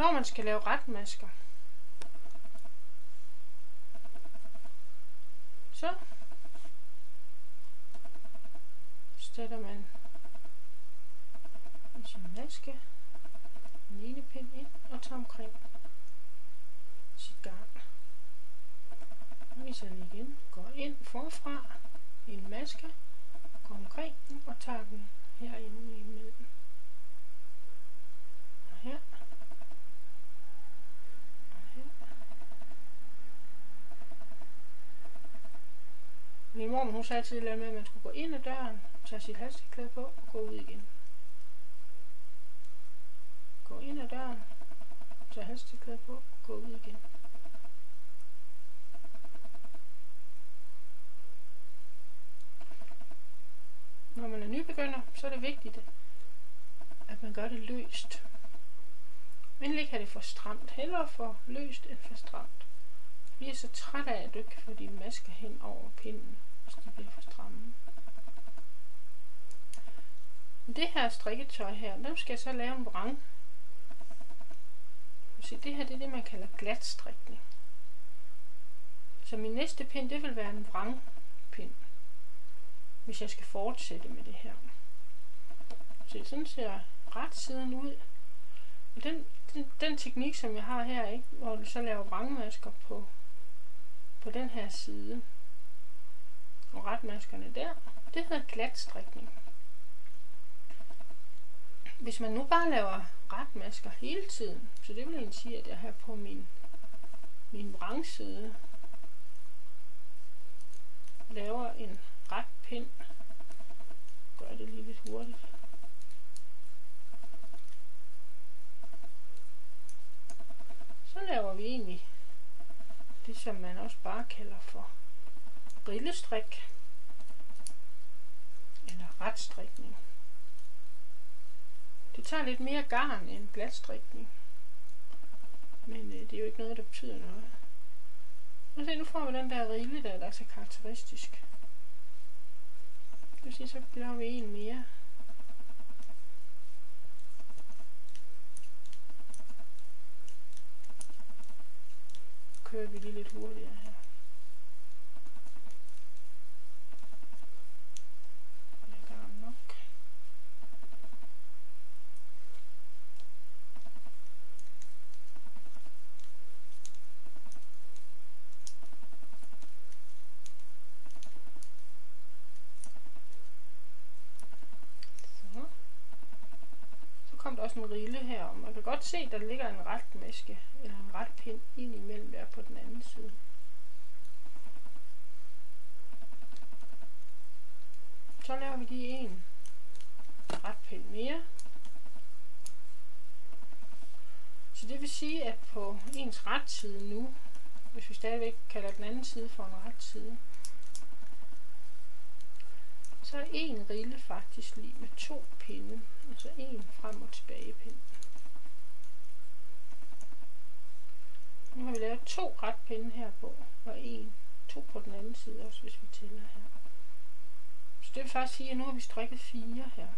Når man skal lave retmasker, så sætter man i sin maske den ene pind ind og tager omkring sit garn. Og viser den igen. Går ind forfra i en maske, går omkring den og tager den herinde imellem. Og her. Og her. Min mor, hun sagde tidligere med, at man skulle gå ind ad døren, tage sit hasteklæde på og gå ud igen. Gå ind ad døren, tage hasteklæde på og gå ud igen. Når man er nybegynder, så er det vigtigt, at man gør det løst. Men ikke have det for stramt. Hellere for løst end for stramt. Vi er så trætte af, at du ikke kan få dine masker hen over pinden, hvis de bliver for stramme. Det her strikketøj her, dem skal jeg så lave en vrang. Se, det her det er det, man kalder glatstrikning. Så min næste pind, det vil være en vrangpind hvis jeg skal fortsætte med det her. Så sådan ser ret siden ud. Og den, den, den teknik, som jeg har her, ikke, hvor du så laver vrangmasker på, på den her side, og retmaskerne der, det hedder glatstrikning. Hvis man nu bare laver retmasker hele tiden, så det vil egentlig sige, at jeg her på min, min vrangside laver en ret pind. Gør det lige lidt hurtigt. Så laver vi egentlig det, som man også bare kalder for brillestrik eller retstrikning. Det tager lidt mere garn end glatstrikning. Men øh, det er jo ikke noget, der betyder noget. Og se, nu får vi den der rille der, der er så karakteristisk. Det vil sige, så laver vi en mere. Kører vi lige lidt hurtigere her. Også en rille her, og man kan godt se, der ligger en ret maske, eller en ret pind ind imellem der på den anden side. Så laver vi lige en ret pind mere. Så det vil sige, at på ens ret side nu, hvis vi stadigvæk kalder den anden side for en ret side, så er en rille faktisk lige med to pinde, altså en frem og tilbage pind. Nu har vi lavet to ret pinde her på, og en, to på den anden side også, hvis vi tæller her. Så det vil faktisk sige, at nu har vi strikket fire her.